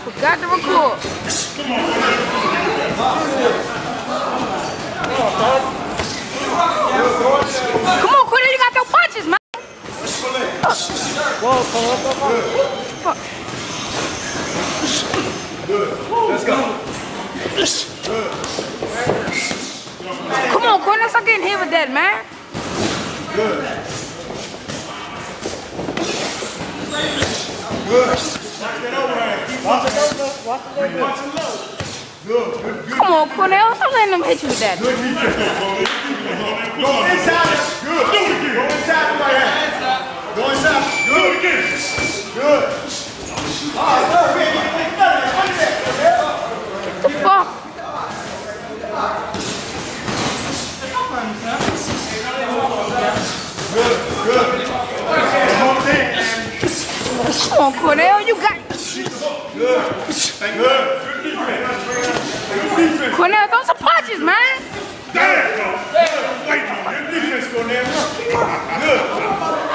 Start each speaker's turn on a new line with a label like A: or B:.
A: Forgot to record. Come on, Cornell, you got your punches, man. Fuck.
B: Let's go.
A: Come on, Cornell, stop getting hit with that, man. Come on, Cornell, stop letting them hit you with that.
B: Go inside. Good. Go inside my hand. Go inside. Good. Good.
A: The fuck? on, Cornell, you got Good. Good. Good Cornell, throw some punches, man.
B: Damn. Good defense, Cornell. Good.